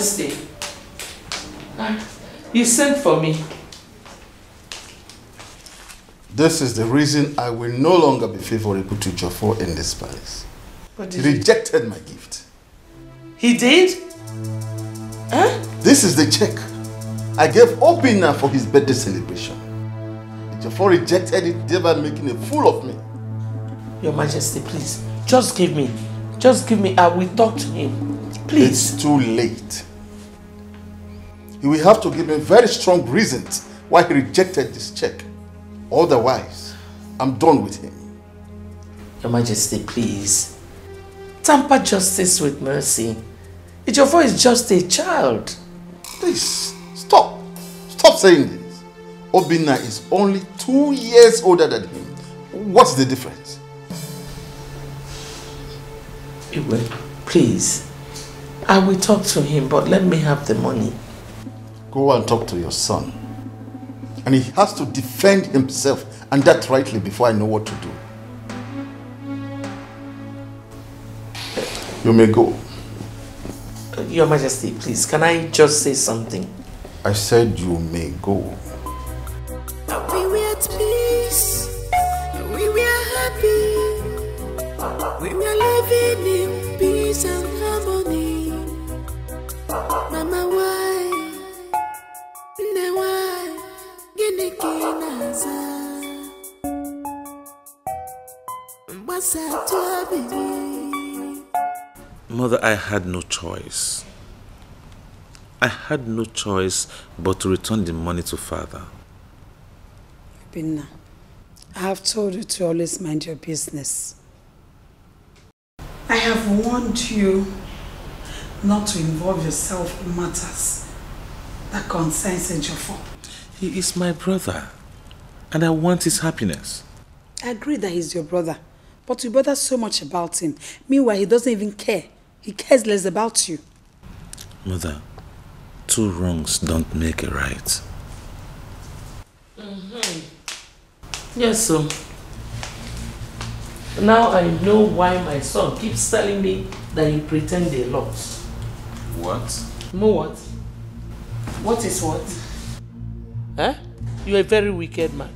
Majesty, you sent for me. This is the reason I will no longer be favorable to Jafar in this palace. But He rejected my gift. He did? Huh? This is the check I gave Obinna for his birthday celebration. Jafar rejected it, thereby making a fool of me. Your Majesty, please, just give me, just give me, I will talk to him. Please. It's too late. You will have to give me very strong reasons why he rejected this check. Otherwise, I'm done with him. Your Majesty, please. Tamper justice with mercy. Ejiofor is just a child. Please, stop. Stop saying this. Obinna is only two years older than him. What's the difference? Iwe, please. I will talk to him, but let me have the money. Go and talk to your son. And he has to defend himself, and that rightly before I know what to do. You may go. Your Majesty, please, can I just say something? I said you may go. We were at peace. We were happy. We were living na-aza? Mgbasa obi gị. Mother, I had no choice. I had no choice but to return the money to father. Binna, I have told you to always mind your business. I have warned you not to involve yourself in matters that concern concerns Ejiofor. He is my brother, and I want his happiness. I agree that he's your brother, but you bother so much about him. Meanwhile, he doesn't even care. He cares less about you. Mother, two wrongs don't make a right. Mm-hmm. Yes, sir. Now I know why my son keeps telling me that you pretend a lot. What? Know what? What is what? Huh? You are a very wicked man.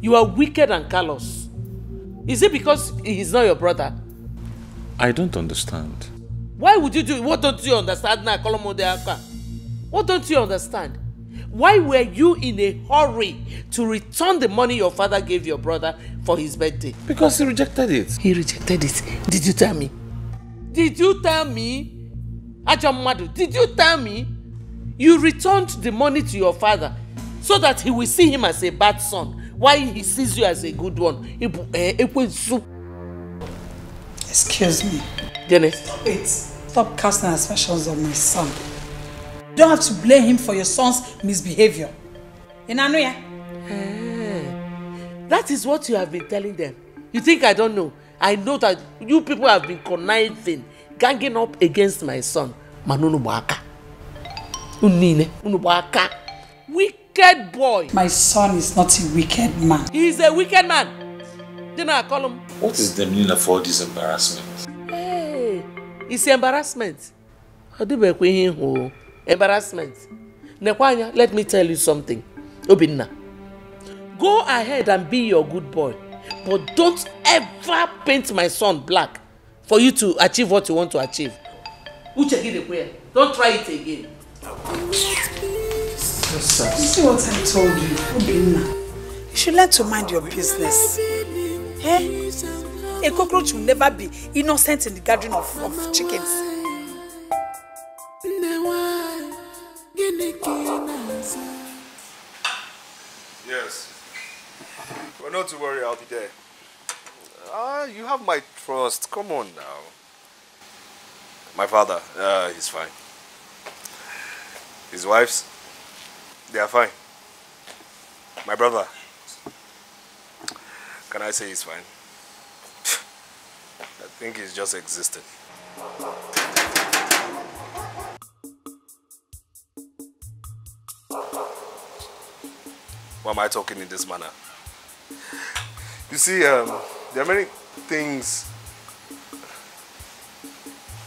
You are wicked and callous. Is it because he's not your brother? I don't understand. Why would you do it? What don't you understand now, Kolomode? What don't you understand? Why were you in a hurry to return the money your father gave your brother for his birthday? Because he rejected it. He rejected it. Did you tell me? Did you tell me? Ajamadu, did you tell me? You returned the money to your father so that he will see him as a bad son while he sees you as a good one. Eh. Excuse me. Jenny. Wait. Stop casting aspersions on my son. You don't have to blame him for your son's misbehavior. Inanuya. That is what you have been telling them. You think I don't know? I know that you people have been conniving, ganging up against my son. Manunu Baka. Unine, Unubaka. Wicked boy. My son is not a wicked man. He is a wicked man. Then I call him. What is the meaning of all this embarrassment? Hey, it's embarrassment. Embarrassment. Nekwanya, let me tell you something. Obinna, go ahead and be your good boy, but don't ever paint my son black for you to achieve what you want to achieve. Uche don't try it again. You see what I told you, Obinna? You should learn to mind your business. Eh? A cockroach will never be innocent in the garden of, of chickens. Yes. Well, not to worry, I'll be there. Ah, you have my trust. Come on now. My father, uh, he's fine. His wives, they are fine. My brother, can I say he's fine? I think he's just existed. Why am I talking in this manner? You see, um, there are many things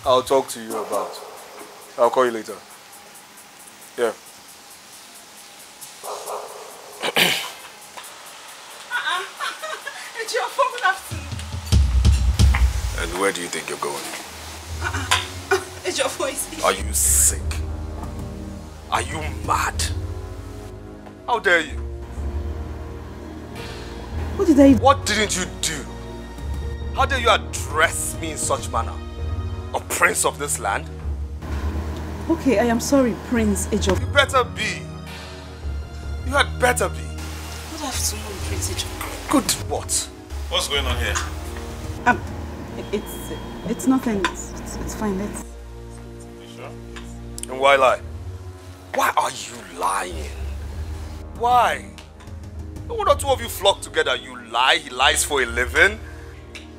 I'll talk to you about. I'll call you later. Yeah. Ejiofor, good afternoon. And where do you think you're going? Ejiofor is here. Are you sick? Are you mad? How dare you? What did I What didn't you do? How dare you address me in such manner? A prince of this land? Okay, I am sorry, Prince Ejiofor. You better be. You had better be. Good afternoon, Prince Ejiofor. Good what? What's going on here? Um, it's it's nothing. It's, it's, it's fine. Let's. And why lie? Why are you lying? Why? No one or two of you flock together. You lie. He lies for a living.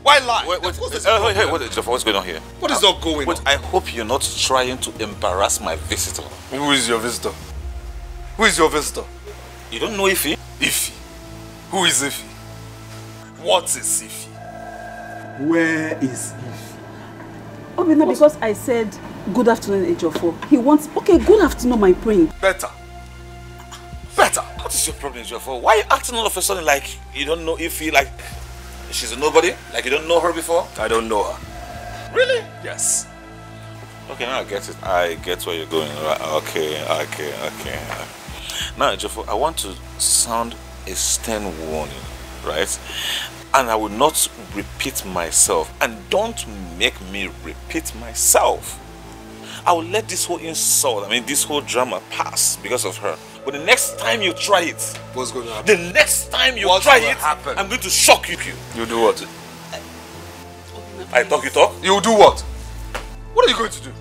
Why lie? Wait, wait, Of course there's uh, a wait, hey, problem. what, what's going on here? What is not going Wait, on? I hope you're not trying to embarrass my visitor. Who is your visitor? Who is your visitor? You don't know Ify? Ify. Who is Ify? What is Ify? Where is Obinna, oh, because I said good afternoon, Ejiofor. He wants. Okay, good afternoon, my prince. Better. Better. What is your problem, Jeff? Why are you acting all of a sudden like you don't know Ify, like she's a nobody? Like you don't know her before? I don't know her. Really? Yes. Okay, now I get it. I get where you're going. Right? Okay, okay, okay. Now, Jeff, I want to sound a stern warning, right? And I will not repeat myself. And don't make me repeat myself. I will let this whole insult, I mean, this whole drama pass because of her. But the next time you try it, What's going to happen? the next time you What try it, happen? I'm going to shock you. You do what? I talk, you talk. You do what? What are you going to do?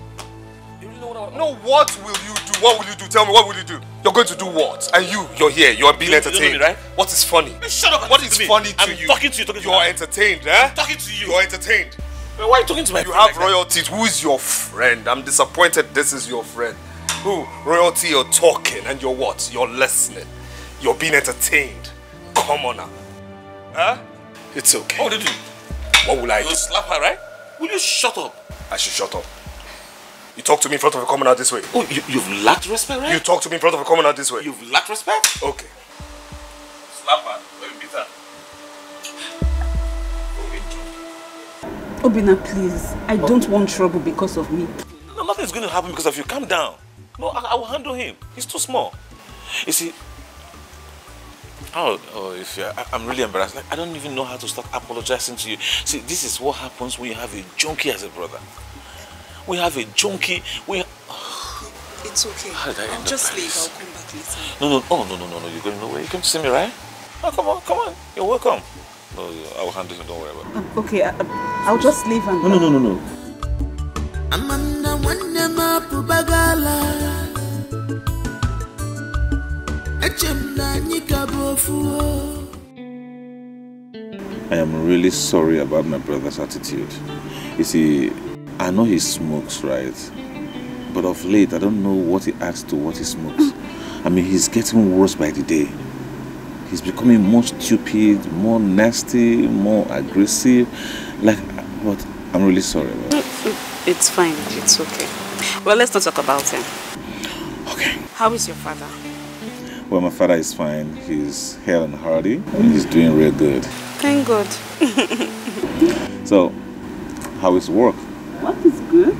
No, what will you do? What will you do? Tell me, what will you do? You're going to do what? And you, you're here, you're being You- you know entertained. me, right? What is funny? Shut up What is me. funny to I'm you? talking to you, talking to You're you. entertained, eh? I'm talking to you. You're entertained. Why are you talking to my You have like that? Who is your friend? I'm disappointed this is your friend. Who? Royalty, you're talking and you're what? You're listening. You're being entertained. Come on now. Huh? It's okay. What would you do? What will I You do? slap her, right? Will you shut up? I should shut up. You talk to me in front of a commoner this way. Oh, you, you've lacked respect, right? You talk to me in front of a commoner this way. You've lacked respect? Okay. Slap her. Let me beat her. Obinna, please. I oh. don't want trouble because of me. No, nothing's going to happen because of you. Calm down. No, I, I will handle him. He's too small. You see, oh, oh if you, I, I'm really embarrassed. Like, I don't even know how to start apologizing to you. See, this is what happens when you have a junkie as a brother. We have a junkie. We. It's okay. I end I'll just like leave. I'll come back later. No, no, oh, no, no, no, no. You're going nowhere. You came to see me, right? Oh, come on, come on. You're welcome. No, I will handle him. Don't worry about it. Um, okay, I, I'll just leave and. No, no, no, no, no. Amanda nwanne m apụbagala eche m na anyị ka bụ ofu o. I am really sorry about my brother's attitude. You see, I know he smokes, right? But of late, I don't know what he adds to what he smokes. I mean, he's getting worse by the day. He's becoming more stupid, more nasty, more aggressive. Like, but I'm really sorry about it. Mm, mm, it's fine. It's okay. Well, let's not talk about him. Okay. How is your father? Well, my father is fine. He's hale and hearty, and he's doing real good. Thank God. So, how is work? What is good?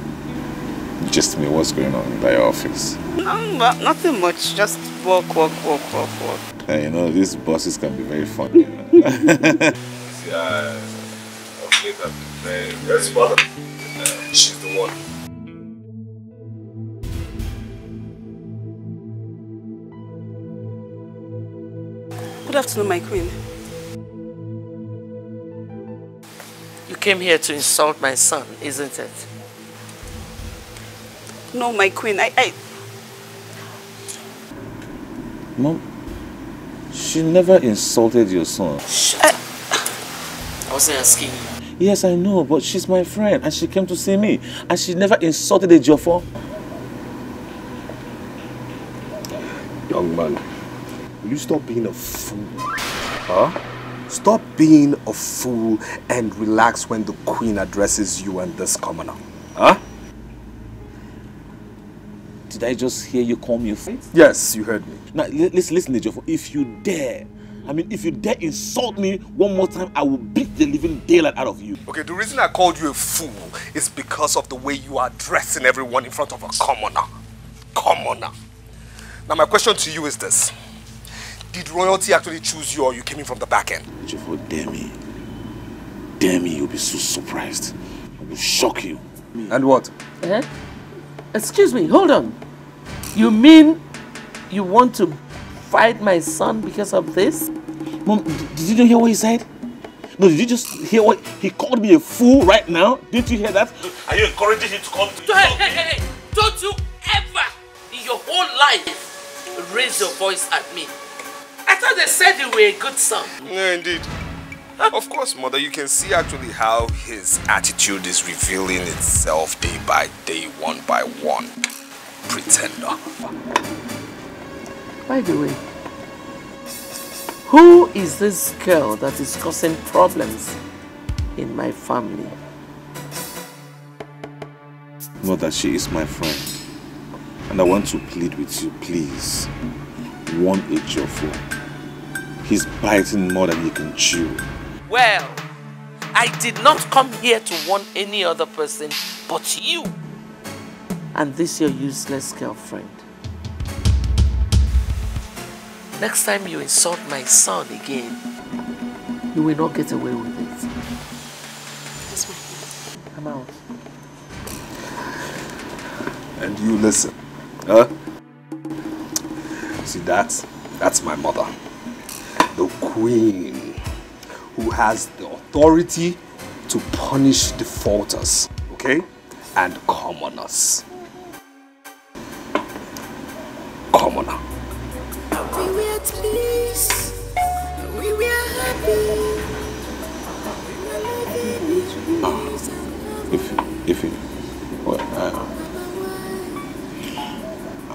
Just me, what's going on in thy office? Um, but nothing much. Just walk, walk, walk, walk, walk. Uh, you know, these bosses can be very funny. You know? yeah, of late I've been very, Yes, mother. She's the one. Good afternoon, my queen. Came here to insult my son, isn't it? No, my queen. I, I, Mom, she never insulted your son. I wasn't asking you. Yes, I know, but she's my friend and she came to see me and she never insulted Ejiofor. Young man, will you stop being a fool? Huh? Stop being a fool and relax when the queen addresses you and this commoner. Huh? Did Did I just hear you call me a fool? Yes, you heard me. Now, li- listen, listen, Ejiofor. If you dare, I mean, if you dare insult me one more time, I will beat the living daylight out of you. Okay, the reason I called you a fool is because of the way you are dressing everyone in front of a commoner. Commoner. Now, my question to you is this Did royalty actually choose you or you came in from the back end? Ejiofor, dare me. Dare me, you'll be so surprised. I will shock you. And what? Eh? Excuse me, hold on. You mean you want to fight my son because of this? Mom, did you not hear what he said? No, did you just hear what he called me a fool right now? Didn't you hear that? Are you encouraging him to call me? Hey, hey, hey, hey! Don't you ever in your whole life raise your voice at me. I thought they said you were a good son. Yeah, indeed. Of course, mother, you can see actually how his attitude is revealing itself day by day, one by one. Pretender. By the way, who is this girl that is causing problems in my family? Mother, she is my friend. And I want to plead with you, please. Warn Ejiofor. He's biting more than he can chew. Well, I did not come here to warn any other person but you. And this your useless girlfriend. Next time you insult my son again, you will not get away with it. I'm out. And you listen. Huh? See that? That's my mother. The queen who has the authority to punish defaulters, okay? And commoners. Commoner. We were at peace. We were happy. Ah, if, if,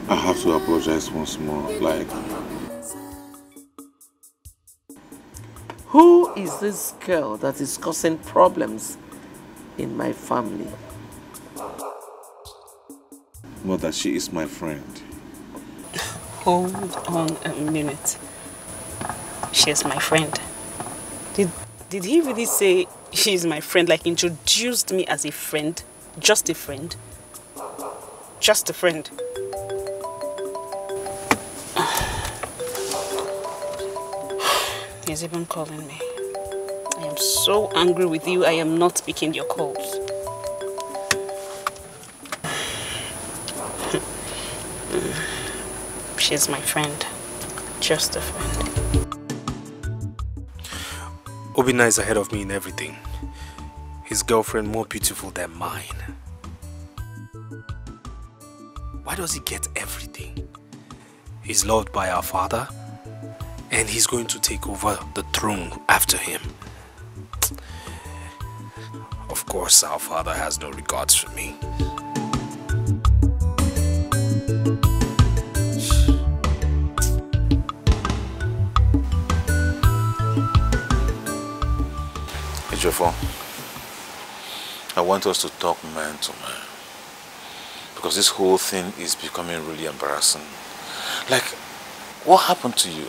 I have to apologize once more. Like, Who is this girl that is causing problems in my family? Mother, she is my friend. Hold on a minute. She is my friend. Did did he really say she is my friend? Like introduced me as a friend? Just a friend? Just a friend. He's even calling me. I am so angry with you, I am not picking your calls. She's my friend. Just a friend. Obina is ahead of me in everything. His girlfriend more beautiful than mine. Why does he get everything? He's loved by our father, and he's going to take over the throne after him. Of course, our father has no regards for me. Ejiofor, I want us to talk man to man. Because this whole thing is becoming really embarrassing. Like, what happened to you?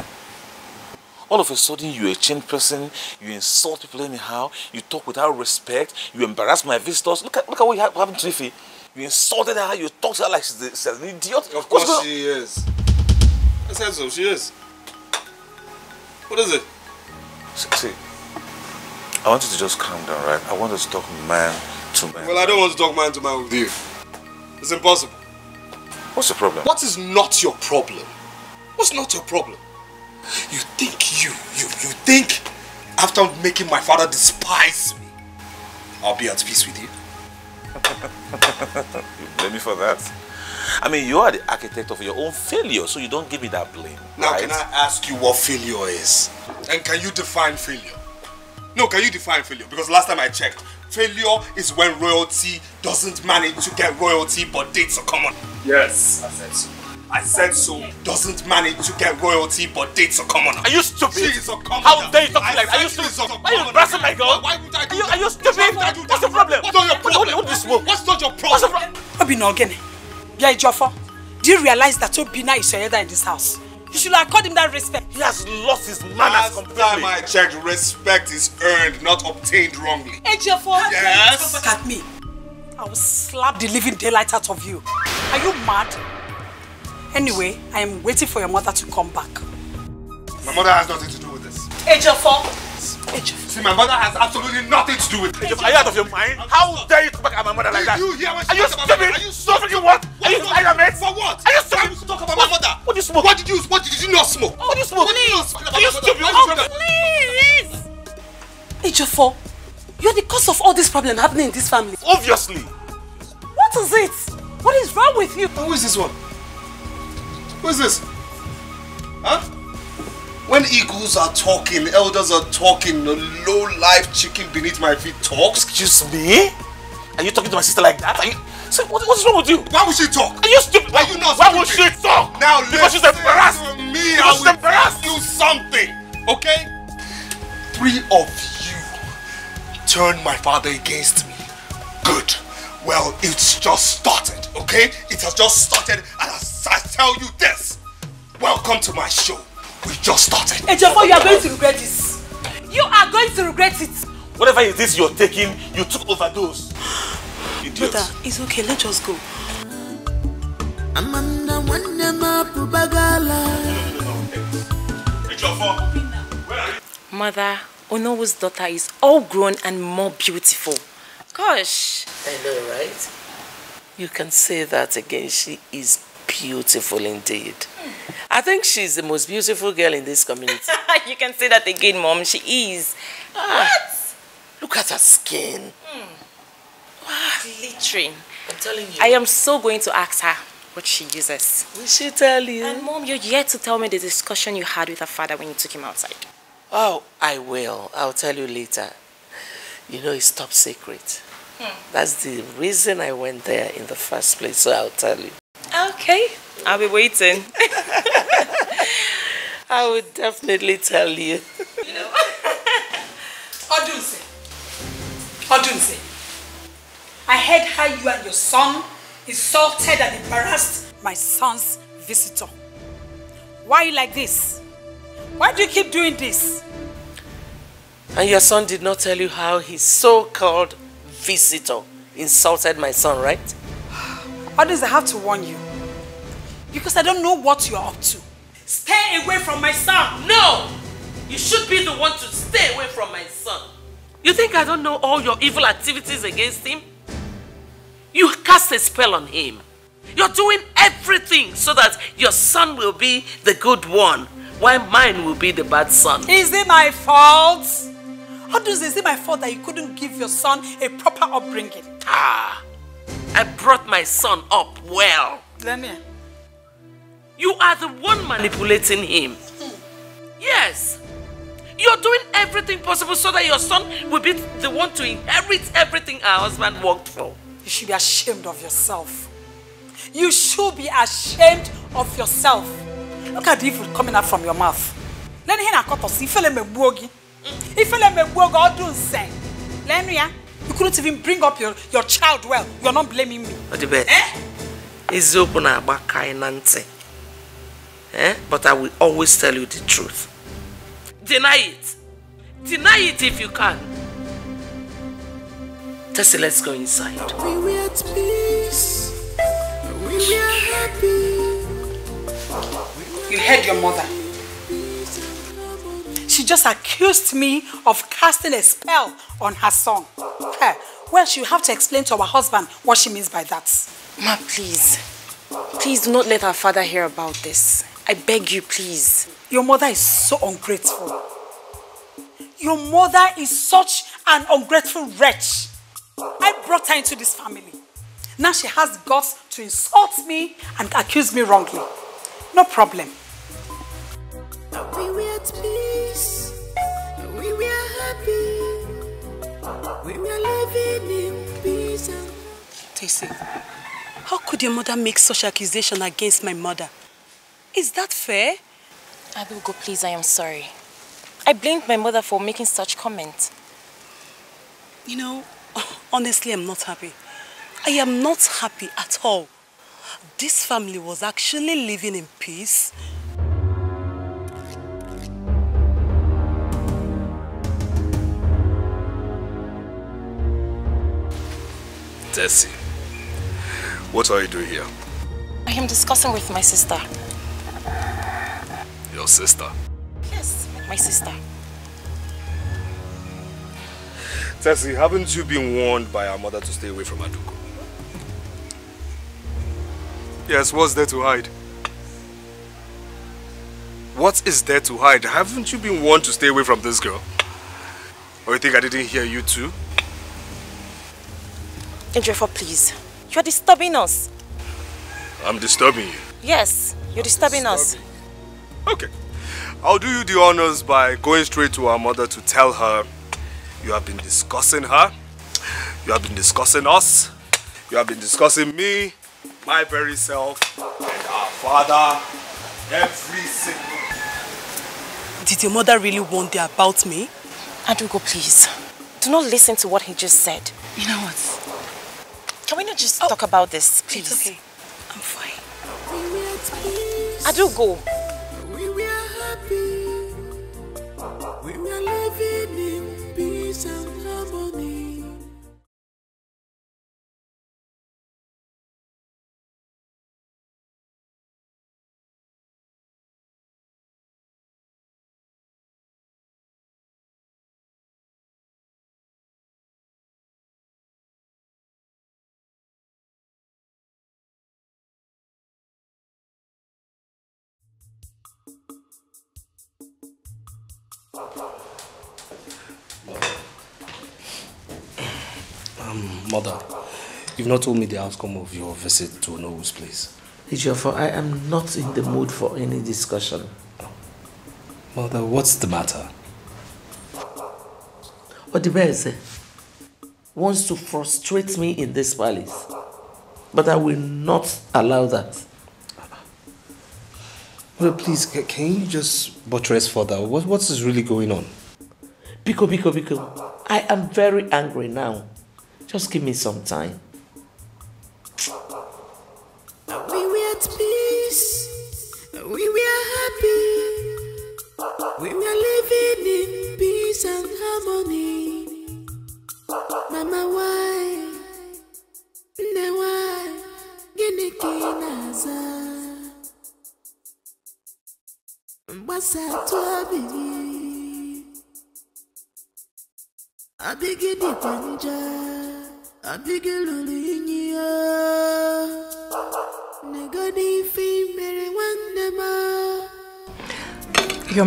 All of a sudden, you're a changed person, you insult people anyhow, you talk without respect, you embarrass my visitors. Look at, look at what ha- happened to Ife. You insulted her, you talked to her like she's, she's an idiot. Of course she is. I said so, she is. What is it? See, see, I want you to just calm down, right? I want us to talk man to man. Well, I don't want to talk man to man with you. It's impossible. What's the problem? What is not your problem? What's not your problem? You think you, you, you think after making my father despise me, I'll be at peace with you? You blame me for that. I mean, you are the architect of your own failure, so you don't give me that blame. Now, right? can I ask you what failure is? And can you define failure? No, can you define failure? Because last time I checked, failure is when royalty doesn't manage to get royalty but dates a common. Yes, I said so. I said so. Doesn't manage to get royalty but dates a commoner. Are you stupid? She is a commoner. How dare you talk to me like that? Are you stupid? Why are you commoner. embarrassing my girl? Why, why would I do Are you, that? are you stupid? Why would I do What's that? the problem? What's not your problem? What, what, this smoke? What's not your What's the problem? problem? Obi no again. Yeah, Joffa. you realize that Obinna is your elder in this house? You should accord him that respect. He has lost his manners Last completely. time I checked, respect is earned, not obtained wrongly. Ejiofor, Yes? come back at me. I will slap the living daylight out of you. Are you mad? Anyway, I am waiting for your mother to come back. My mother has nothing to do with this. Ejiofor. Ejiofor. See, my mother has absolutely nothing to do with it. Are you out of your mind? How dare you talk back at my mother like that? You hear what Are you talks about stupid? Are you Stupid, you what? Are you What- tired, mate? For what? Are you Why stupid? would you talk about my mother? What do you smoke? What did you What did you not smoke? What do you smoke? What did you not smoke about Are you my mother? stupid? Why Oh, would you talk- Please! Ejiofor, you're the cause of all this problem happening in this family. Obviously. What is it? What is wrong with you? Who is this one? Who is this? Huh? When eagles are talking, elders are talking, a low-life chicken beneath my feet talks. Excuse me? Are you talking to my sister like that? Are you... So what, what's wrong with you? Why would she talk? Are you stupid? Are you not Why would she talk? Now because she's embarrassed. to me. Because I she's will embarrassed. you something, okay? Three of you turned my father against me. Good. Well, it's just started, okay? It has just started, and as I tell you this, welcome to my show. We just started. Ejiofor, you are going to regret this. You are going to regret it. Whatever it is you're taking, you took overdose. Idiot. Brother, it's okay. Let's just go. Amanda nwanne m apụbagala Mother, Onowu's daughter is all grown and more beautiful. Gosh. I know, right? You can say that again. She is beautiful indeed. I think she's the most beautiful girl in this community. you can say that again, Mom. She is. Ah. what? Look at her skin. Wow, Glittering. I'm telling you. I am so going to ask her what she uses. Will she tell you? And Mom, you're yet to tell me the discussion you had with her father when you took him outside. Oh, I will. I'll tell you later. You know, it's top secret. Hmm. That's the reason I went there in the first place, so I'll tell you. Okay. I'll be waiting. I will definitely tell you. You know? Odunse. Odunse. I heard how you and your son insulted and embarrassed my son's visitor. Why are you like this? Why do you keep doing this? And your son did not tell you how his so-called visitor insulted my son, right? Odunse, I have to warn you. Because I don't know what you're up to. Stay away from my son. No! You should be the one to stay away from my son. You think I don't know all your evil activities against him? You cast a spell on him. You're doing everything so that your son will be the good one, while mine will be the bad son. Is it my fault? Odunse, is it my fault that you couldn't give your son a proper upbringing? Ah, I brought my son up well. Let me. You are the one manipulating him. Yes. You're doing everything possible so that your son will be the one to inherit everything our husband worked for. You should be ashamed of yourself. You should be ashamed of yourself. Look at the evil coming out from your mouth. Let me hear cut us. Ifele megbuogi. Ifele megbuogi Odunse. Let me hear. You couldn't even bring up your, your child well. You're not blaming me. Odibe, Eh? eziokwu na-agba ka anyị na ntị. Eh? But I will always tell you the truth. Deny it. Deny it if you can. Tessie, let's go inside. We were at peace We were happy You heard your mother. She just accused me of casting a spell on her son. Her. Well, she'll have to explain to our husband what she means by that. Ma, please. Please do not let our father hear about this. I beg you, please. Your mother is so ungrateful. Your mother is such an ungrateful wretch. I brought her into this family. Now she has guts to insult me and accuse me wrongly. No problem. We were at peace We were happy We were living in peace and Stacy, how could your mother make such accusation against my mother? Is that fair? Adugo, please, I am sorry. I blamed my mother for making such comments. You know, honestly, I'm not happy. I am not happy at all. this family was actually living in peace. Tessie, what are you doing here? I am discussing with my sister. Your sister. Yes, my sister. Tessie, haven't you been warned by our mother to stay away from Aduko? Yes, what's there to hide? What is there to hide? Haven't you been warned to stay away from this girl? Or you think I didn't hear you too? Andrefa, please. You are disturbing us. I'm disturbing you. Yes, you're disturbing us. Okay. I'll do you the honors by going straight to our mother to tell her you have been discussing her, you have been discussing us, you have been discussing me, my very self, and our father, every single. Did your mother really warn you about me? Adugo, please. Do not listen to what he just said. You know what? Can we not just oh. talk about this, please? It's okay. I'm fine. Adugo. We were happy. We were living in peace Um, mother, you've not told me the outcome of your visit to Onowu's place. Ejiofor, I am not in the mood for any discussion. Mother, what's the matter? Odibeze wants to frustrate me in this palace, but I will not allow that. Well, please, ca- can you just buttress further? What, what is really going on? Biko, Biko, Biko, I am very angry now. Just give me some time.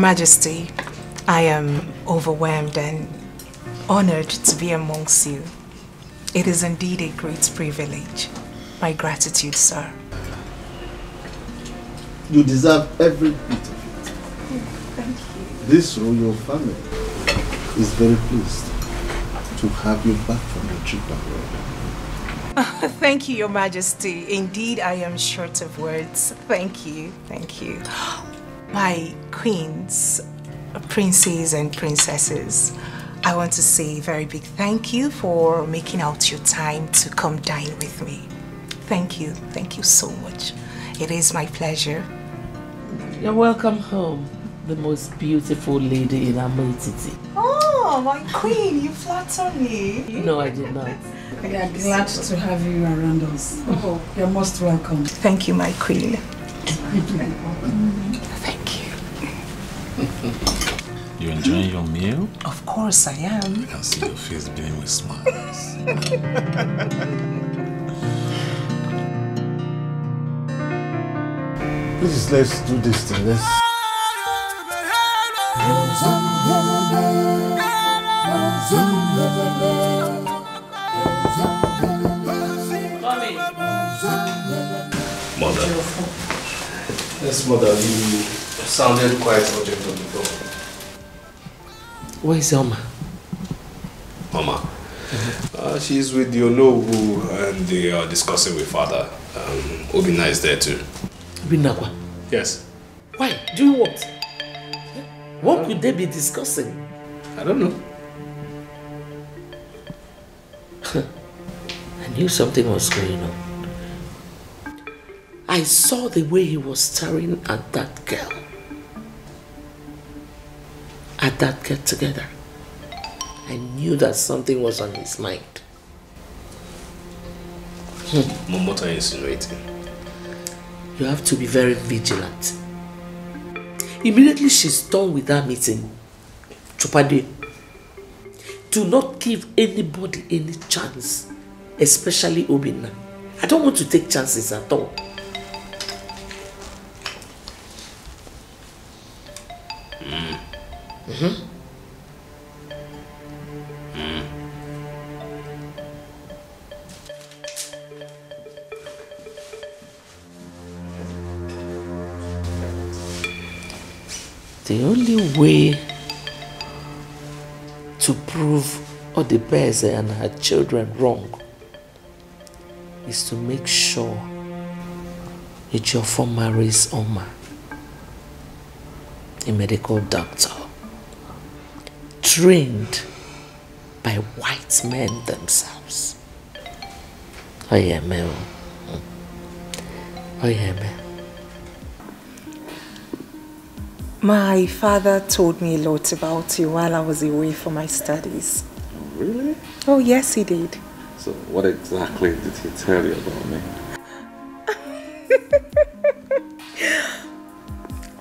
Majesty, I am overwhelmed and honored to be amongst you. It is indeed a great privilege. My gratitude, sir. You deserve every bit of it. Thank you. This royal family is very pleased to have you back from your trip abroad. Thank you, Your Majesty. Indeed, I am short of words. Thank you. Thank you. My queens, princes, and princesses, I want to say a very big thank you for making out your time to come dine with me. Thank you. Thank you so much. It is my pleasure. You're welcome home, the most beautiful lady in Amoititi. Oh, my queen, you flatter me. No, I did not. We are glad to have you around us. Oh, you're most welcome. Thank you, my queen. You enjoying your meal? Of course I am. I can see your face beaming with smiles. Please, let's do this thing. Let's. Mother. Yes, mother, you sounded quite urgent on the phone. Where is Elma? Mama. Uh, she's with Onowu and they are discussing with father. Um, Obinna is there too. Binakwa. Yes. Why? Doing what? What could they be discussing? I don't know. I knew something was going on. I saw the way he was staring at that girl. At that get together. I knew that something was on his mind. Mom, what are you insinuating? You have to be very vigilant. Immediately she's done with that meeting, Chupade, do not give anybody any chance, especially Obinna. I don't want to take chances at all. Mm. Mm-hmm. Mm. The only way to prove Odebeze and her children wrong is to make sure Ejiofor marries Oma, a medical doctor, trained by white men themselves. Oh yeah, man. Mm. Oh yeah, man. My father told me a lot about you while I was away for my studies. Really? Oh, yes, he did. So what exactly did he tell you about me?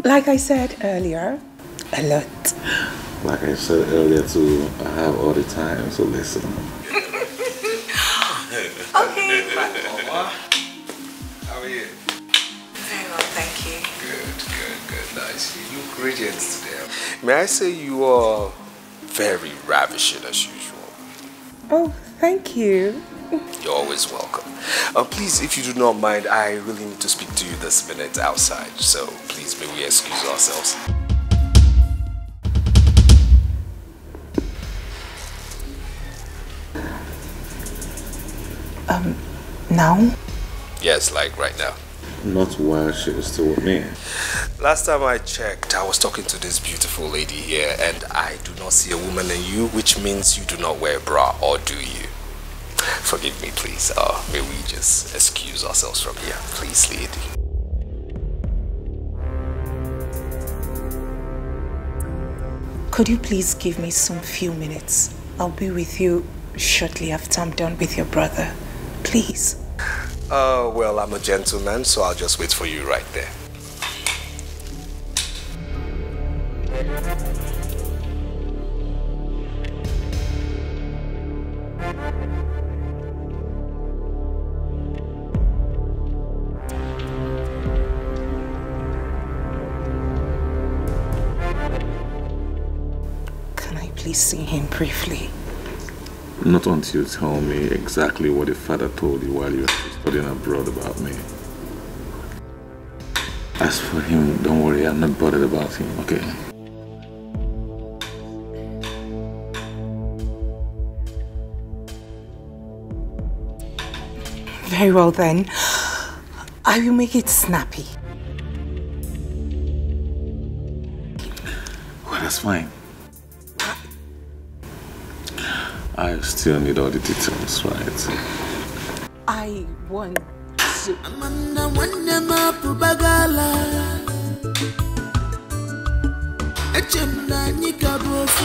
Like I said earlier, a lot. Like I said earlier too, I have all the time, so listen. Okay. How are you? Very well, thank you. Good, good, good. Nice. You look radiant today. May I say you are very ravishing as usual. Oh, thank you. You're always welcome. Uh, please, if you do not mind, I really need to speak to you this minute outside. So please, may we excuse ourselves. Um, now? Yes, like right now. Not while she was still with me. Last time I checked, I was talking to this beautiful lady here, and I do not see a woman in you, which means you do not wear a bra, or do you? Forgive me, please. Uh, may we just excuse ourselves from here, please, lady. Could you please give me some few minutes? I'll be with you shortly after I'm done with your brother. Please. Uh, well, I'm a gentleman, so I'll just wait for you right there. Can I please see him briefly? Not until you tell me exactly what your father told you while you were studying abroad about me. As for him, don't worry, I'm not bothered about him, okay? Very well then. I will make it snappy. Well, that's fine. I still need all the details, right? I want to. Amanda nwanne m apụ bagala eche m na anyị ka bụ ofu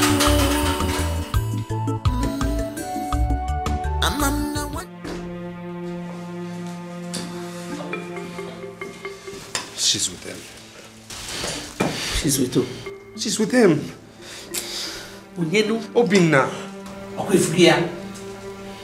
mm. ama m na nwa- She's with him. She's with who? She's with him. Onyenu? Obinna. Okwefria.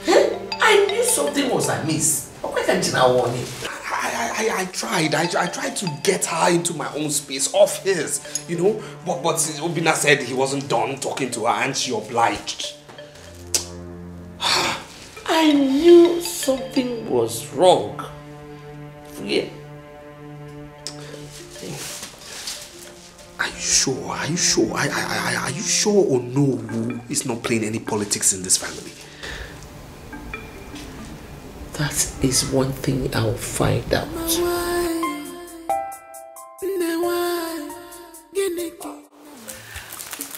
Eh? I knew something was amiss. Why can't warn him? I, I, I tried. I, I tried to get her into my own space, off his, you know. But but Obinna said he wasn't done talking to her, and she obliged. I knew something was wrong. Yeah. Are you sure? Are you sure? I, I, I, are you sure or no who is not playing any politics in this family? That is one thing I'll find out.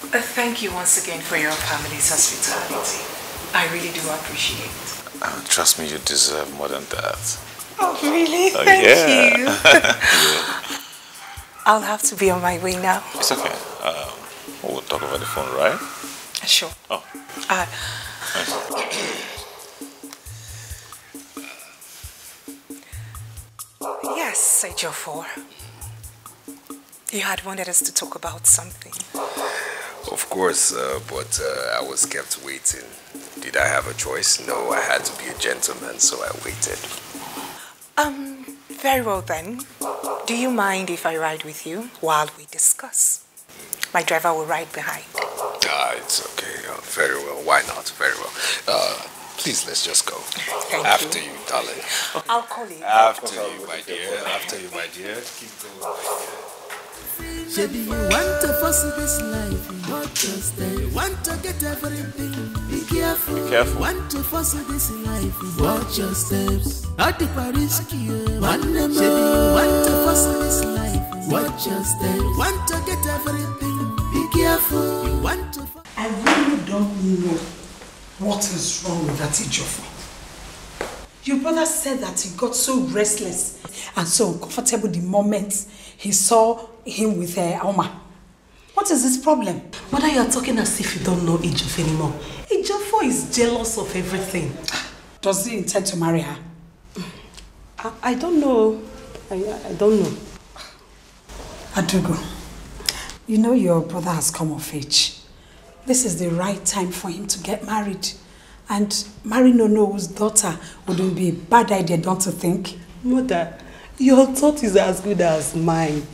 Uh, thank you once again for your family's hospitality. I really do appreciate it. Uh, trust me, you deserve more than that. Oh, really? Oh, Thank yeah. you. Yeah. I'll have to be on my way now. It's okay. Um, we'll talk over the phone, right? Sure. Oh. Uh, yes, Ejiofor. You had wanted us to talk about something. Of course, uh, but uh, I was kept waiting. Did I have a choice? No, I had to be a gentleman, so I waited. Um, very well then. Do you mind if I ride with you while we discuss? My driver will ride behind. Ah, it's okay. Uh, very well. Why not? Very well. Uh, please, let's just go. Thank After you. you, darling. I'll call you. After you, my dear. After you, my dear. Keep going, my dear. Baby, you want to fuss this life, watch your step. You want to get everything, be careful. Be careful. Want to fuss this life, watch your steps. Not the risky, one them Baby, you want to fuss this life, watch your steps. Want to get everything, be careful. You want to I really don't know what is wrong with that Ejiofor. Your brother said that he got so restless and so uncomfortable the moment he saw him with uh, Alma. What is this problem? Mother, you are talking as if you don't know Ejiofor anymore. Ejiofor is jealous of everything. Does he intend to marry her? I, I don't know. I, I don't know. Adugo, you know your brother has come of age. This is the right time for him to get married. And marrying Nono's daughter wouldn't be a bad idea, don't you think? Mother, your thought is as good as mine.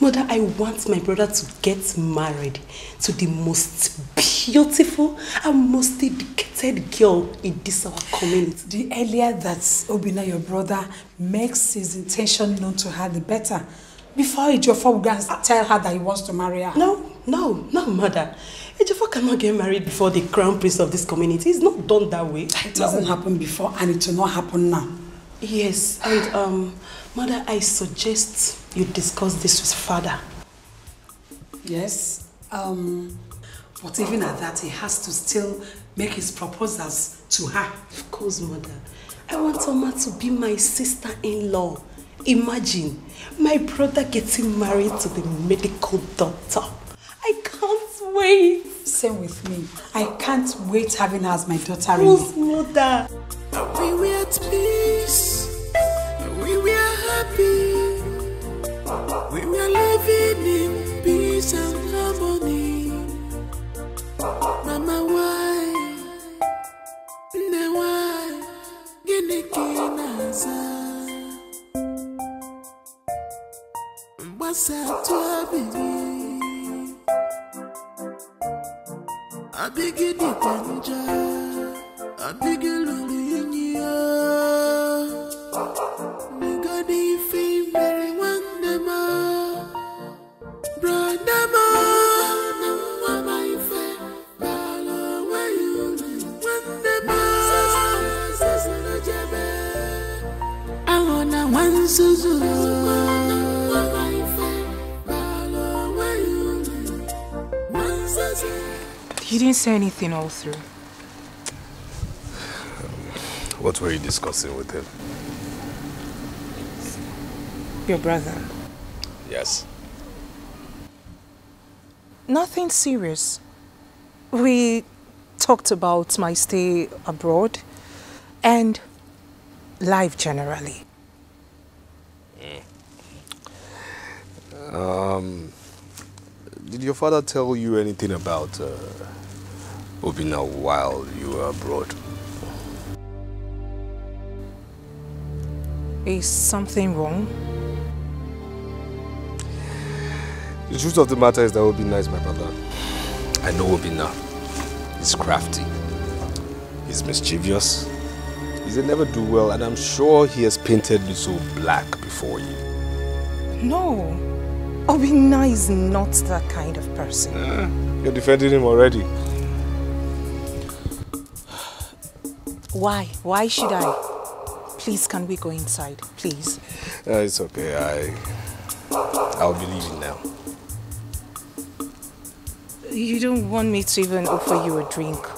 Mother, I want my brother to get married to the most beautiful and most educated girl in this our community. The earlier that Obinna, your brother, makes his intention known to her, the better. Before Ejiofor will go and tell her that he wants to marry her. No, no, no, mother. Ejiofor cannot get married before the crown prince of this community. It's not done that way. It doesn't happen before and it will not happen now. Yes, and um, mother, I suggest you discuss this with father. Yes. Um, but even at that, he has to still make his proposals to her. Of course, mother. I want Oma to be my sister-in-law. Imagine my brother getting married to the medical doctor. I can't wait. Same with me. I can't wait having her as my daughter. Who's mother? We were at peace. We were happy. We are living in peace and harmony. Mama, why? Ne why? Gini kinaza. Mbasa tu abigi. Abigi di kanja. Abigi lulu inyia. Nigadi You didn't say anything all through. What were you discussing with him? Your brother. Yes. Nothing serious. We talked about my stay abroad and life generally. Um, did your father tell you anything about uh, Obinna while you were abroad? Is something wrong? The truth of the matter is that Obinna is my brother. I know Obinna. He's crafty. He's mischievous. He's a never-do-well, and I'm sure he has painted you so black before you. No. Obinna is not that kind of person. You're defending him already. Why? Why should I? Please, can we go inside? Please. Uh, it's okay. I, I'll be leaving now. You don't want me to even offer you a drink.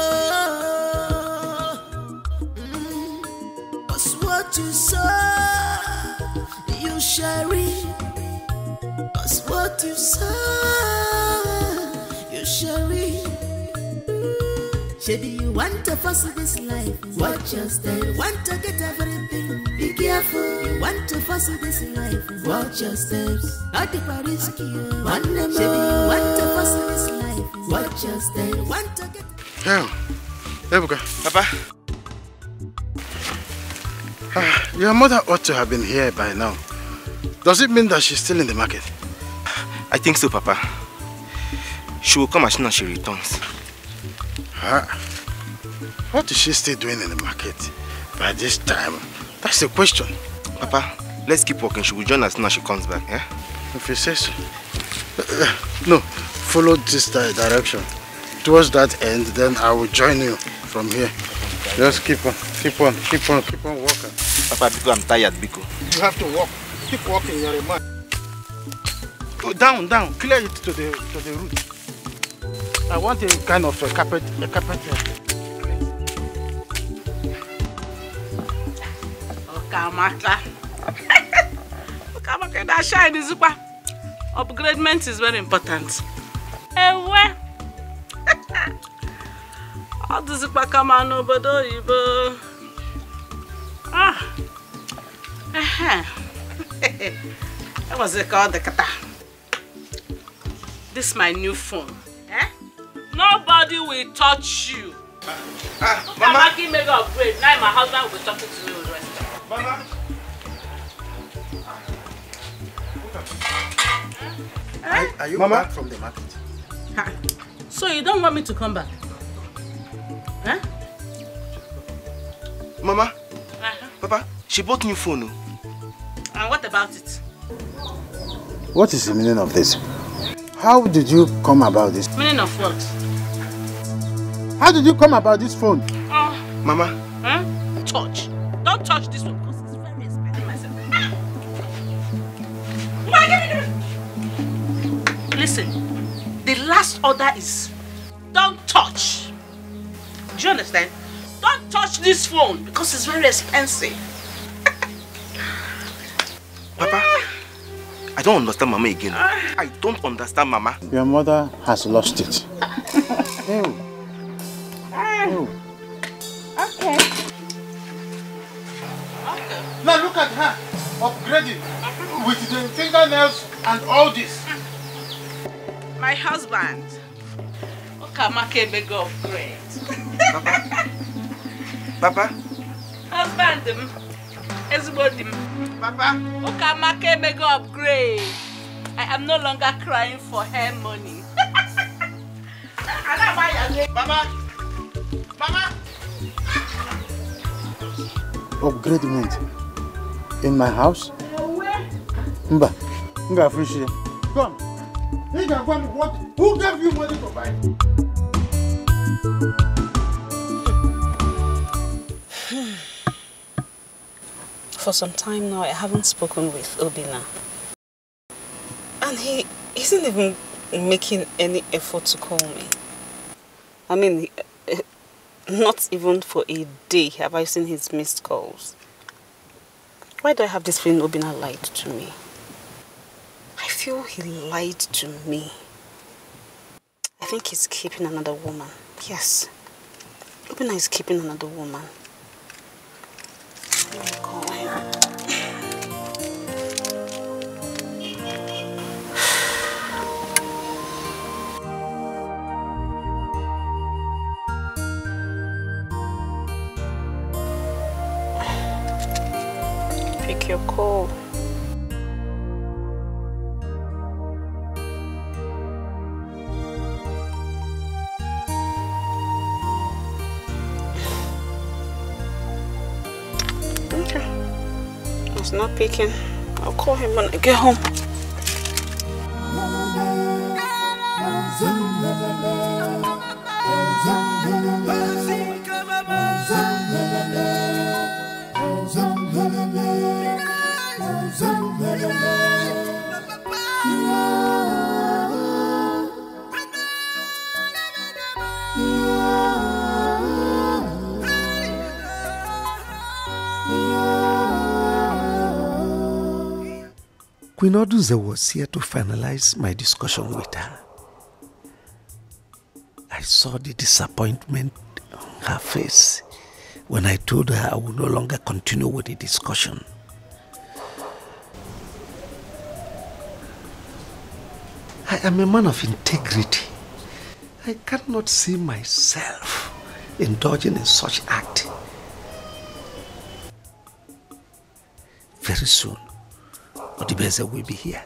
shall reap Cause what you sow you shall reap Maybe you want to fuss this life, watch your step. Want to get everything, be careful. You want to fuss this life, watch your steps. Not the risky, one more. Maybe you want to fuss this life, watch your steps. Want to get Hell, Ebuka. Papa. Ah, your mother ought to have been here by now. Does it mean that she's still in the market? I think so, Papa. She will come as soon as she returns. Ah, what is she still doing in the market by this time? That's the question. Papa, let's keep walking. She will join us as soon as she comes back, yeah? If you say so. No, follow this direction. Towards that end, then I will join you from here. Just keep on, keep on, keep on, keep on walking. Papa, because I'm tired, Biko. You have to walk. Keep walking, you're a man. Go down, down. Clear it to the to the root. I want a kind of a carpet, a carpet. Okamaka. Okamaka, that shine is super. Upgradement is very important. Ewe. Ọ dịzikwa kama n'obodo oyibo. Ah. Ehe. That was it called the kata. This my new phone. Eh? Nobody will touch you. Ah, Mama. Mama, make upgrade. Now my husband will be talking to you with respect. Mama. Are, are you Mama? back from the market? Ha. So you don't want me to come back? Huh? Mama, Uh-huh. Papa, she bought new phone. And what about it? What is the meaning of this? How did you come about this? Meaning of what? How did you come about this phone? Oh, Mama, huh? Touch. Don't touch this one because it's very expensive myself. Ah! Why, give me the- Listen, the last order is don't touch. Do you understand? Don't touch this phone because it's very expensive. I don't understand Mama again. I don't understand Mama. Your mother has lost it. Ew. Ew. Okay. Now look at her, upgrading with the fingernails and all this. My husband. Okamake beg upgrade. Papa, Papa. Husband m. Ezigbo di m. Papa. Okamake beg upgrade. I am no longer crying for hair money. Mama. Mama. Upgradement in my house? Mba, Mba Frishi. Come. Nigga, come, what? Who gave you money to buy? For some time now, I haven't spoken with Obinna. And he isn't even making any effort to call me. I mean, eh, not even for a day have I seen his missed calls. Why do I have this feeling Obinna lied to me? I feel he lied to me. I think he's keeping another woman. Yes. Obinna is keeping another woman. Let your call. Okay. He's not picking. I'll call him when I get home. Queen Oduze was here to finalize my discussion with her. I saw the disappointment on her face when I told her I would no longer continue with the discussion. Am a man of integrity. I cannot see myself indulging in such act. Very soon, Odibeze will be here.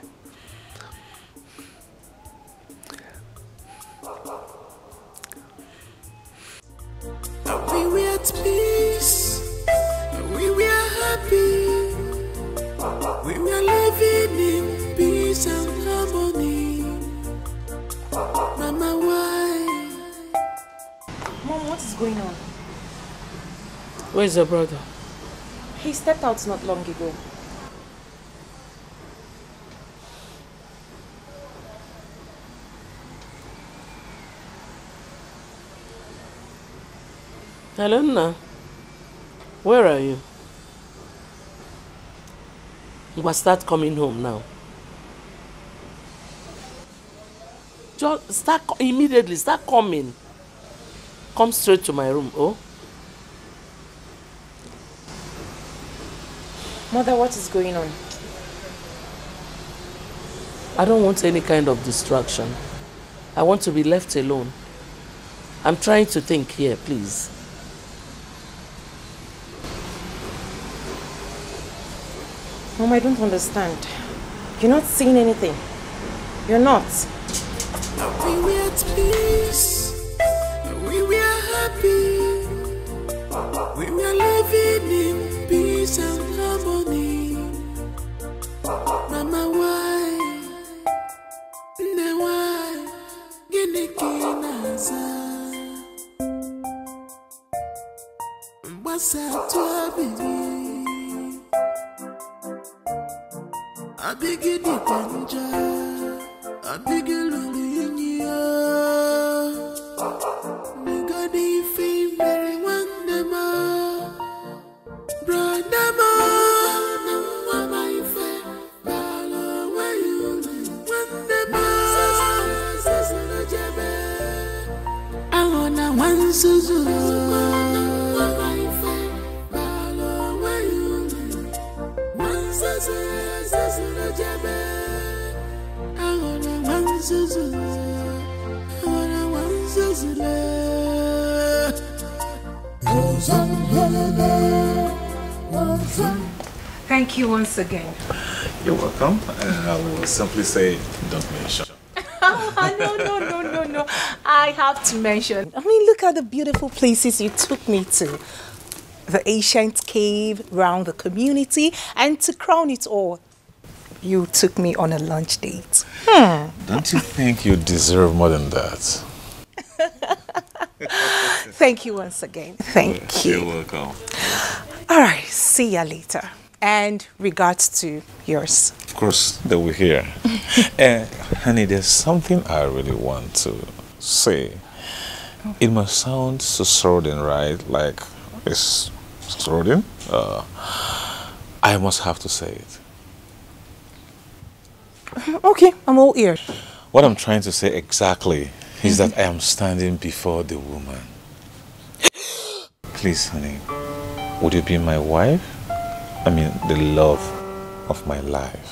Going on? Where's your brother? He stepped out not long ago. Helena, where are you? You must start coming home now. Just start immediately. Start coming. Come straight to my room. Oh, Mother, what is going on? I don't want any kind of distraction. I want to be left alone. I'm trying to think here, please. Mom, I don't understand. You're not seeing anything. You're not. We were happy. We were living in peace and harmony. Mama, why? Nne, why? Gịnị ka ị na-aza? Mgbasatụ. Obi gị dịkwa njọ. Gị lụrụ enyi ya. Thank you once again. You're welcome. And I will simply say, don't mention. no, no, no, no, no. I have to mention. I mean, look at the beautiful places you took me to. The ancient cave, round the community, and to crown it all, you took me on a lunch date. Hmm. Don't you think you deserve more than that? Thank you once again. Thank you. You're welcome. All right, see ya later. And regards to yours. Of course, they will here. uh, honey, there's something I really want to say. It must sound so sordid, right? Like it's sordid. Uh, I must have to say it. Okay, I'm all ears. What I'm trying to say exactly is that I am standing before the woman. Please, honey, would you be my wife? I mean, the love of my life.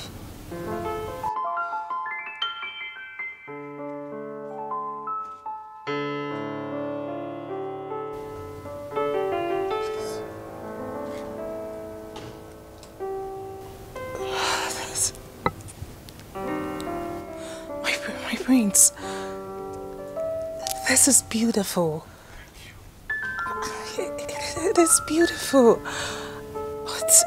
Prince, this is beautiful. It is beautiful. But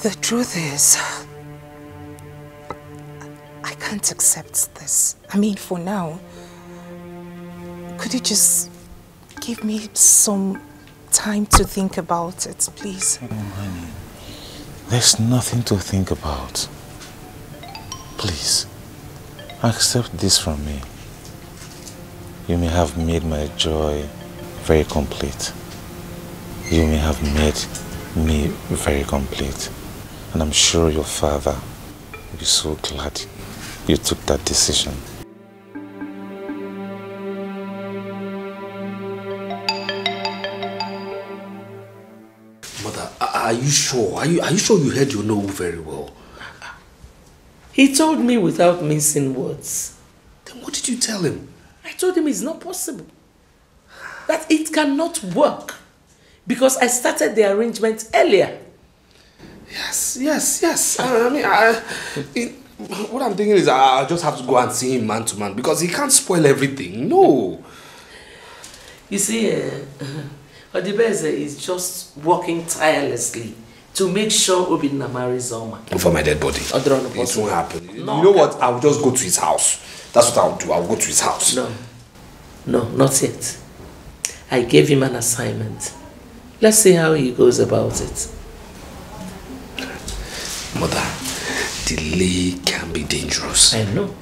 the truth is, I can't accept this. I mean, for now, could you just give me some time to think about it, please? There's nothing to think about. Please, accept this from me. You may have made my joy very complete. You may have made me very complete. And I'm sure your father will be so glad you took that decision. Mother, are you sure? Are you, are you sure you heard your no very well? He told me without mincing words. Then what did you tell him? I told him it's not possible. That it cannot work. Because I started the arrangement earlier. Yes, yes, yes. I, I mean, I, it, what I'm thinking is I just have to go and see him man to man because he can't spoil everything. No. You see, uh, Odibeze is just working tirelessly to make sure Obinna marries Oma. For my dead body. It won't happen. No, you know what? I'll just go to his house. That's what I'll do. I'll go to his house. No. No, not yet. I gave him an assignment. Let's see how he goes about it. Mother, delay can be dangerous. I know.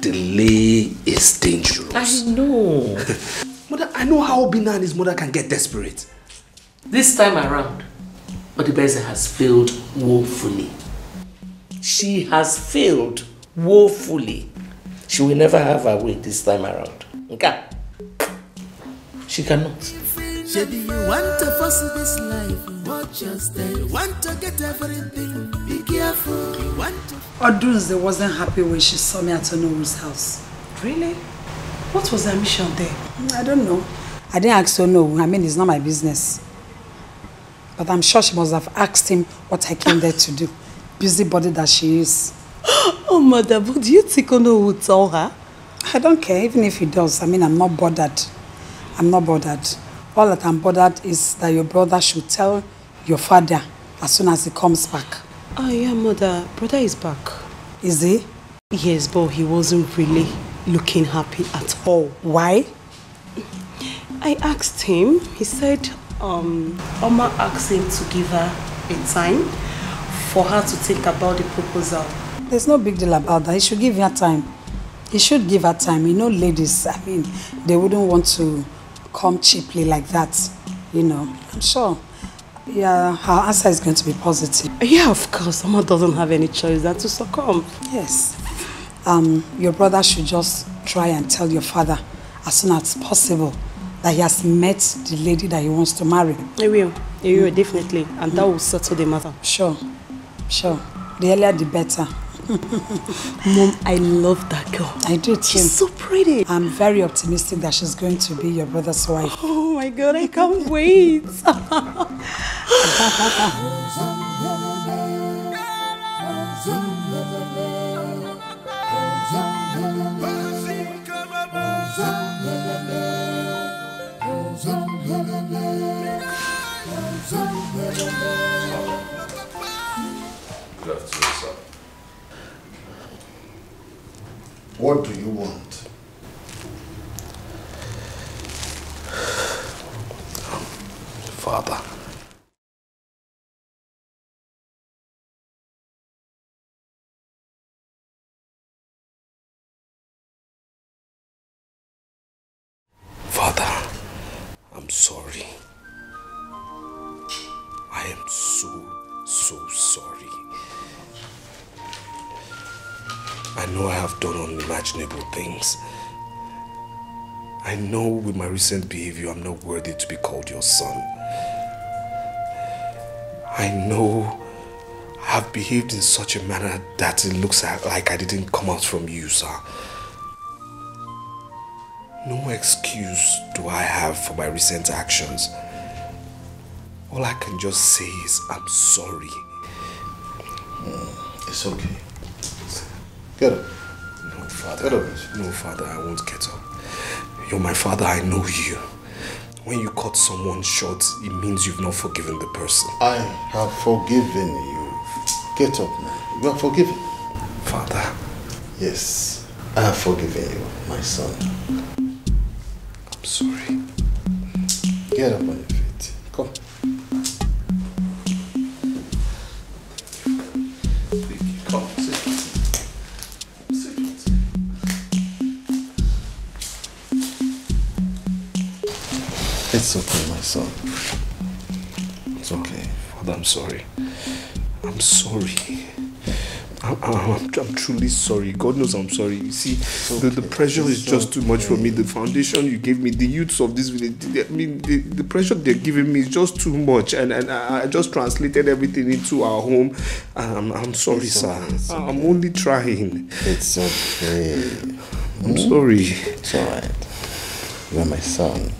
Delay is dangerous. I know. Mother, I know how Obinna and his mother can get desperate. This time around, Odibeze has failed woefully. She has failed woefully. She will never have her way this time around. Okay? She cannot. Shady, you want to fuss this life, watch your step. You want to get everything, be careful. You want to Odunze wasn't happy when she saw me at Onoru's house. Really? What was her mission there? I don't know. I didn't ask Ono. I mean, it's not my business. But I'm sure she must have asked him what I came there to do. Busybody that she is. Oh, mother, but do you think Ono would tell her? I don't care, even if he does. I mean, I'm not bothered. I'm not bothered. All that I'm bothered is that your brother should tell your father as soon as he comes back. Oh, yeah, mother. Brother is back. Is he? Yes, but he wasn't really looking happy at all. Why? I asked him. He said um, Oma asked him to give her a time for her to think about the proposal. There's no big deal about that. He should give her time. He should give her time. You know, ladies, I mean, they wouldn't want to come cheaply like that. You know, I'm sure. Yeah, her answer is going to be positive. Yeah, of course. Oma doesn't have any choice than to succumb. Yes. Um, your brother should just try and tell your father as soon as possible that he has met the lady that he wants to marry. He will. He will, definitely. And that will settle the matter. Sure. Sure. The earlier the better. Mom, I love that girl. I do too. She's so pretty. I'm very optimistic that she's going to be your brother's wife. Oh my god, I can't wait. What do you want? Father. Father, I'm sorry. I am so, so sorry. I know I have done unimaginable things. I know with my recent behavior I'm not worthy to be called your son. I know I have behaved in such a manner that it looks like I didn't come out from you, sir. No excuse do I have for my recent actions. All I can just say is I'm sorry. It's okay. Get up. No, Father. Get up. No, Father, I won't get up. You're my father, I know you. When you cut someone short, it means you've not forgiven the person. I have forgiven you. Get up now. You are forgiven. Father. Yes, I have forgiven you, my son. I'm sorry. Get up on Father, I'm sorry. I'm sorry. I'm, I'm, I'm truly sorry. God knows I'm sorry. You see, the, the pressure is It's just too much for me. The foundation you gave me, the youths of this village, the- I mean, the, the pressure they're giving me is just too much. And, and I, I just translated everything into our home. I'm, I'm sorry, It's sir. okay, I'm only trying. It's okay. I'm sorry. It's alright. You are my son.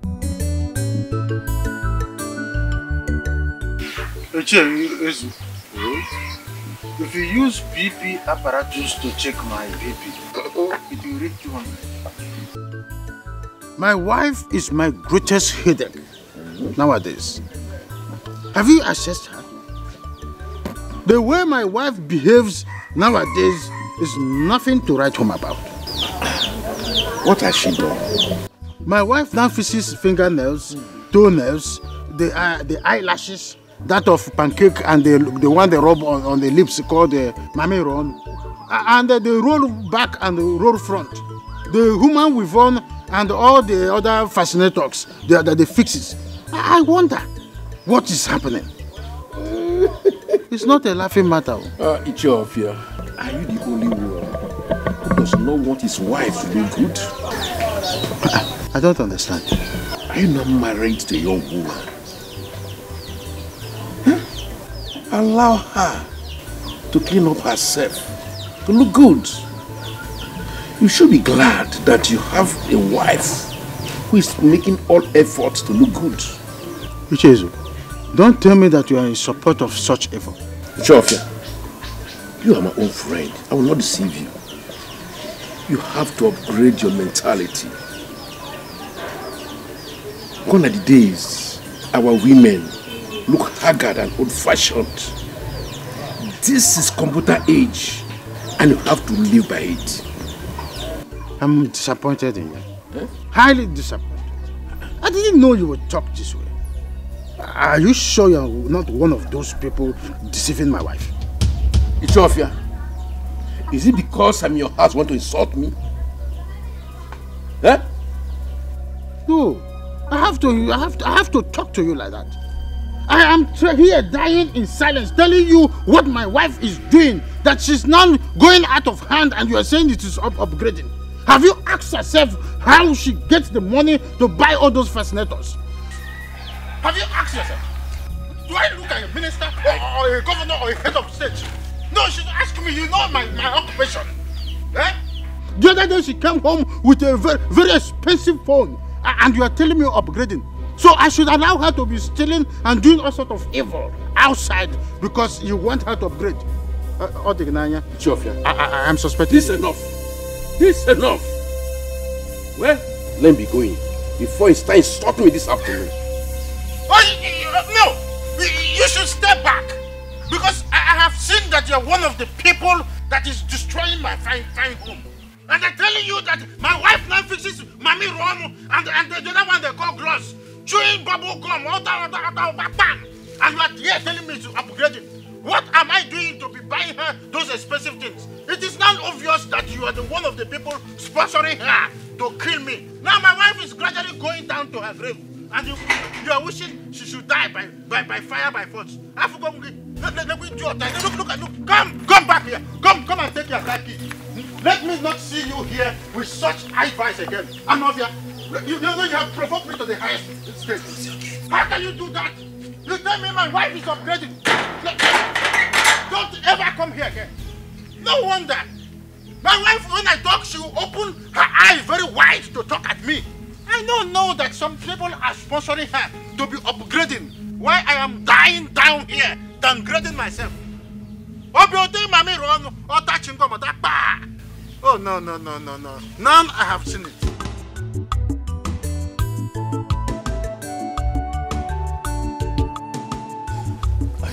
If you use BP apparatus to check my BP, it will read 200. My wife is my greatest headache nowadays. Have you assessed her? The way my wife behaves nowadays is nothing to write home about. What has she done? My wife now fixes fingernails, toenails, the, uh, the eyelashes, that of pancake and the, the one they rub on, on the lips called the. Uh, and uh, the roll back and the roll front. The human weave on and all the other fascinators, the, the, the fixes. I I wonder what is happening. it's not a laughing matter. Uh, Ichiofia, are you the only one who does not want his wife to do good? I don't understand. Are you not married to a young woman? Allow her to clean up herself, to look good. You should be glad that you have a wife who is making all efforts to look good. Ichezu, don't tell me that you are in support of such effort. Ichiofia, you are my own friend. I will not deceive you. You have to upgrade your mentality. Gone are the days our women look haggard and old-fashioned. This is computer age and you have to live by it. I'm disappointed in you. Highly disappointed. I didn't know you would talk this way. Are you sure you're not one of those people deceiving my wife? Ichiofia, is it because I'm your husband to insult me? Eh? No, I have to. I have to. I have to talk to you like that. I am here dying in silence, telling you what my wife is doing. That she's now going out of hand, and you are saying it is up upgrading. Have you asked yourself how she gets the money to buy all those fascinators? Have you asked yourself? Do I look like a minister or, a governor or a head of state? No, she's asking me. You know my my occupation. Eh? The other day she came home with a very, very expensive phone and you are telling me upgrading. So I should allow her to be stealing and doing all sort of evil outside because you want her to upgrade. Uh, Odignanya, I, I, I am suspecting. This enough. This enough. Well, let me go in before it's time stop me this afternoon. Oh, no! You should step back because I have seen that you're one of the people that is destroying my fine, fine home. And I'm telling you that my wife now fixes mommy rum and, and the, the other one they call gloss, chewing bubble gum, that, bam! And you are here telling me to upgrade it. What am I doing to be buying her those expensive things? It is now obvious that you are the one of the people sponsoring her to kill me. Now my wife is gradually going down to her grave. And you, you are wishing she should die by, by, by fire, by force. I forgot. Let, let, let me do your time. Look, look, look. Come, come back here. Come, come and take your car key. Let me not see you here with such advice again. I'm not here. You, you know you have provoked me to the highest state. How can you do that? You tell me my wife is upgrading. Don't ever come here again. No wonder. My wife, when I talk, she will open her eyes very wide to talk at me. I don't know that some people are sponsoring her to be upgrading while I am dying down here, downgrading myself. Oh, no, no, no, no, no. None I have seen it.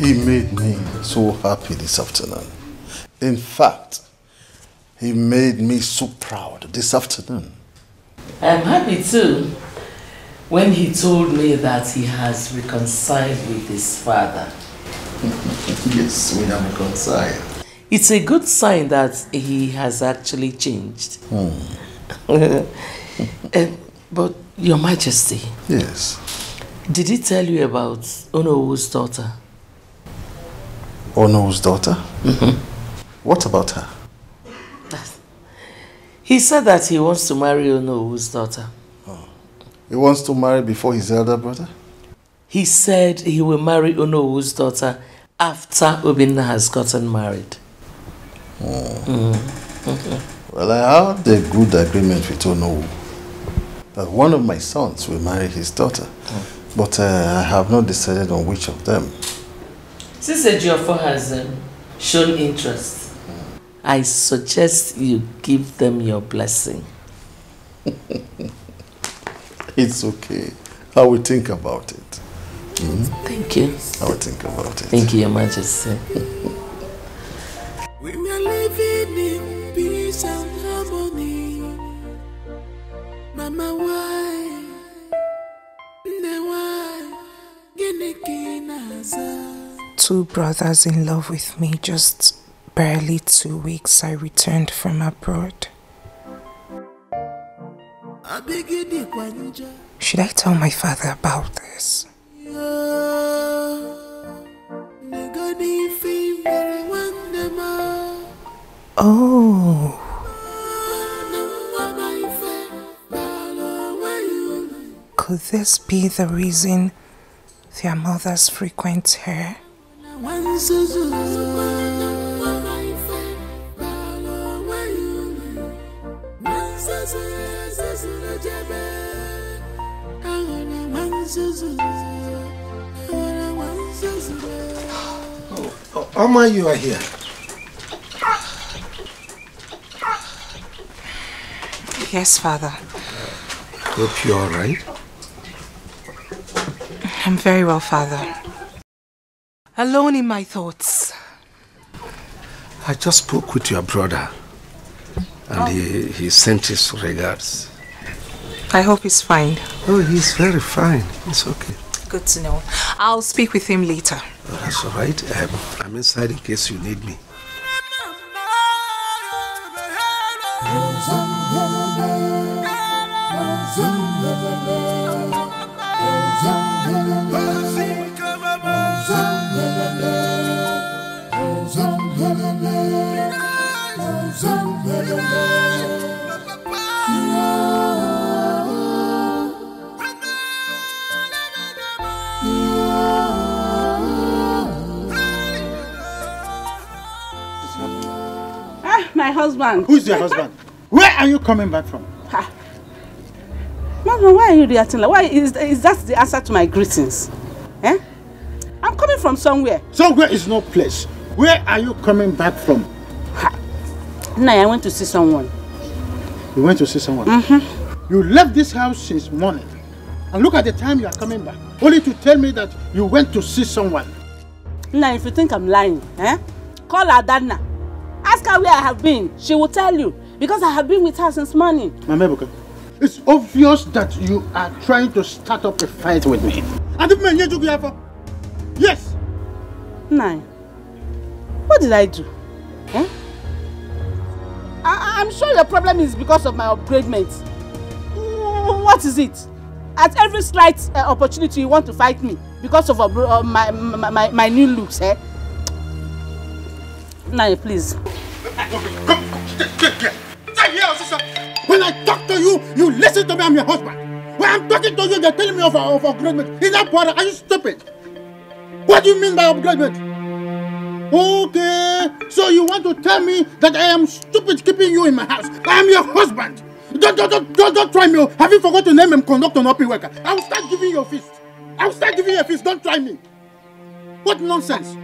He made me so happy this afternoon. In fact, he made me so proud this afternoon. I'm happy too when he told me that he has reconciled with his father. yes, we are reconciled. It's a good sign that he has actually changed. Eh, but, Your Majesty, Yes. did he tell you about Onowu's daughter? Ono's daughter? What about her? He said that he wants to marry Onowu's daughter. Oh. He wants to marry before his elder brother? He said he will marry Onowu's daughter after Obinna has gotten married. Mm. Well, I have a good agreement with Onowu that one of my sons will marry his daughter. But uh, I have not decided on which of them. Since Ejiofor has um, shown interest, I suggest you give them your blessing. It's okay. I will think about it. Hmm? Thank you. I will think about it. Thank you, Your Majesty. We are living in peace and harmony. Mama, why? Ne why? Gini kinaza. Two brothers in love with me just barely two weeks I returned from abroad. Should I tell my father about this? Oh, could this be the reason their mothers frequent her? Oh, Oma, you are here. Yes, father. Hope you're all right. I'm very well, father. Alone in my thoughts. I just spoke with your brother, and he, he sent his regards. I hope he's fine. Oh, he's very fine. It's okay. Good to know. I'll speak with him later. Oh, that's all right. I'm, I'm inside in case you need me. Husband. Who's your husband? Where are you coming back from? Ha. Mama, why are you reacting like? Why is, is that the answer to my greetings? Eh? I'm coming from somewhere. Somewhere is no place. Where are you coming back from? Nah, I went to see someone. You went to see someone? Mm-hmm. You left this house since morning. And look at the time you are coming back. Only to tell me that you went to see someone. Now, if you think I'm lying, eh? Call Adana. Ask her where I have been. She will tell you. Because I have been with her since morning. Mama Ebuka, it's obvious that you are trying to start up a fight with me. Yes. Nine. What did I do? Eh? I, I'm sure your problem is because of my upgradement. Wh- What is it? At every slight uh, opportunity, you want to fight me because of uh, my, my, my, my new looks, eh? Nine, please. When I talk to you, you listen to me. I'm your husband. When I'm talking to you, you're telling me of, of upgradement. Is that part? Are you stupid? What do you mean by upgradement? Okay, so you want to tell me that I am stupid keeping you in my house? I am your husband. Don't, don't, don't, don't, don't try me. Have you forgot to name him conductor not worker? I will start giving you a fist. I will start giving you a fist. Don't try me. What nonsense?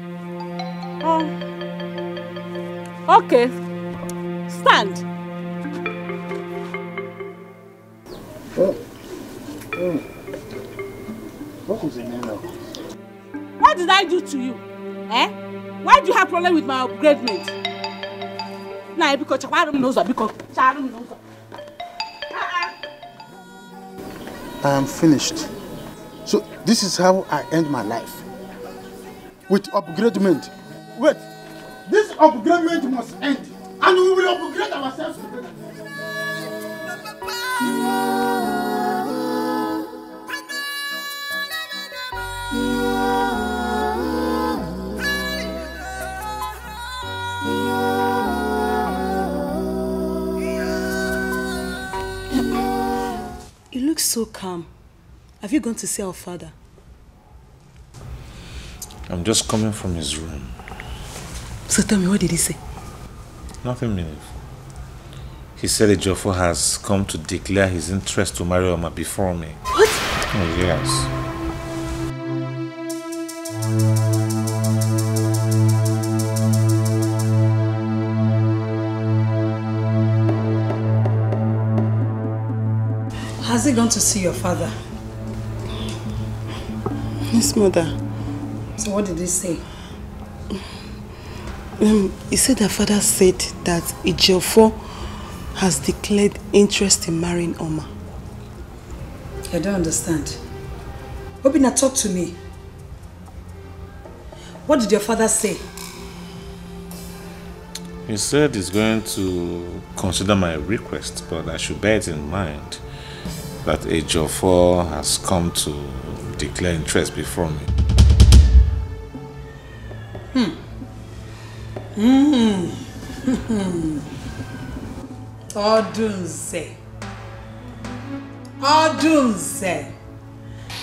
Oh. Okay. Stand. What did I do to you? Eh? Why do you have problem with my upgradement? Nah, because charum knows because charum knows. Uh-uh. I am finished. So this is how I end my life. With upgradement. Wait, this upgradement must end. And we will upgrade ourselves together. You look so calm. Have you gone to see our father? I'm just coming from his room. So tell me, what did he say? Nothing meaningful. He said Ejiofor has come to declare his interest to marry Oma before me. What? Oh, yes. Has he gone to see your father? His mother. So what did he say? Um, he said that father said that Ejiofor has declared interest in marrying Oma. I don't understand. Obinna, talk to me. What did your father say? He said he's going to consider my request, but I should bear it in mind that Ejiofor has come to declare interest before me. Odunze. Odunze.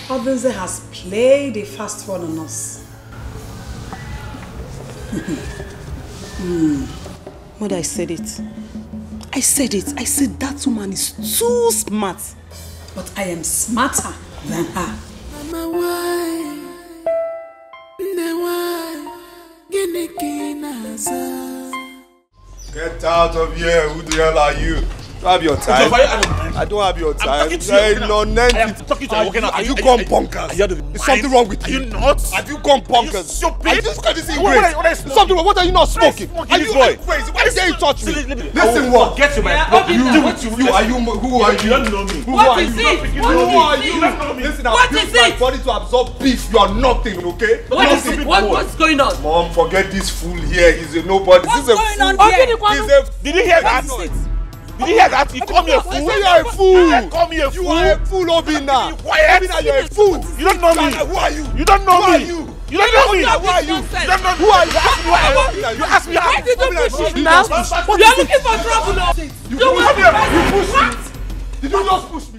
Odunze has played a fast one on us. Hmm. Mother, I said it. I said it. I said that woman is too smart. But I am smarter than her. Get out of here. Who the hell are you? Don't have your time. I don't have your time. talking to you. I am talking to you. Are, Okay, now, are you you- gone are you- bonkers? you Is something wrong with Are you? you nuts? Have you gone bonkers? stupid? Are you just crazy What- what cigarette? are- what are you smoking? Something wrong. What are you not smoking? smoking Are this you boy? crazy? Why dare you touch me? Listen, I what? forget you, my- Yeah, what you, you you, you, you? you, are you, who are you? You don't know me. Who What are is you? it? Who are you? You don't know me. Listen, I've built my body to absorb beef. You are nothing, okay? What is it? What- what's going on? Mom, forget this fool here. He's a nobody. What's this going on here? Did you hear that? Did you hear that? You call me a fool? You are a fool. Call me a fool. You are a fool, Obina. Quiet. Obina, you're a fool. You don't know me. Who are you? You don't know Who are me. you? You don't know me. Who are you? You don't know me. Who are you? You ask me. You me how. Why did you push you it now? push. You are looking for trouble. You You want me. You pushed me. Did you just push me?